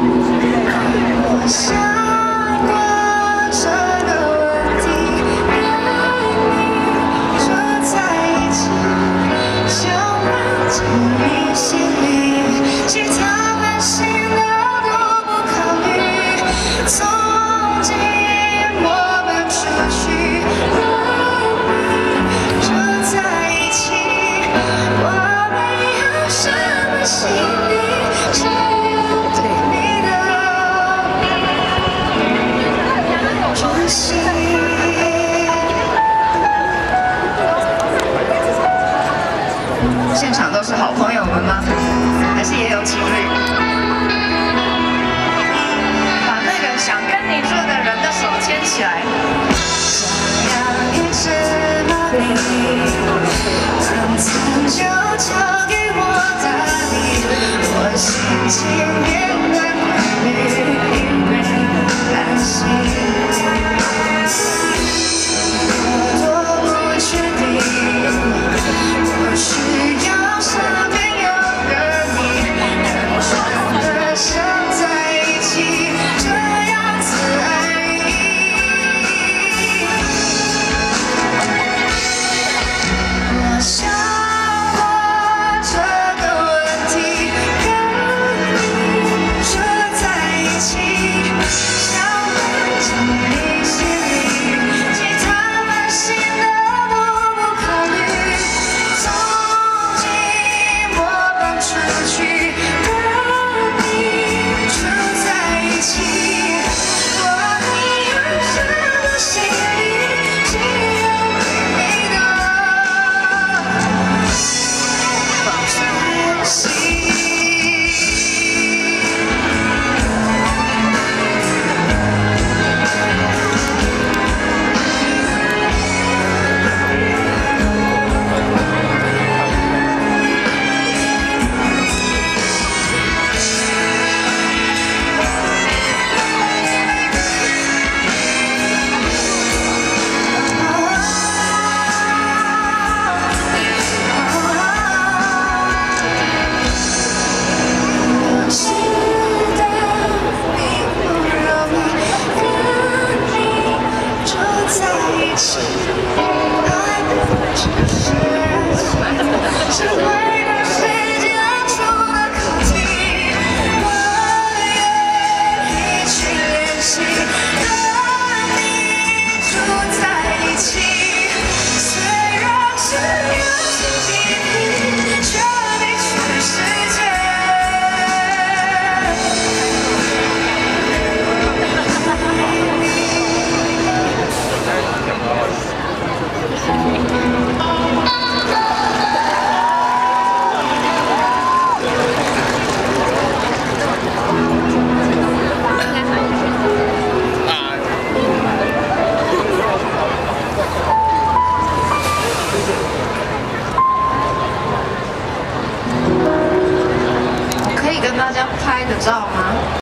你 自现场都是好朋友们吗？还是也有情侣？把那个想跟你做的人的手牵起来。我的，我心情变。Thank you.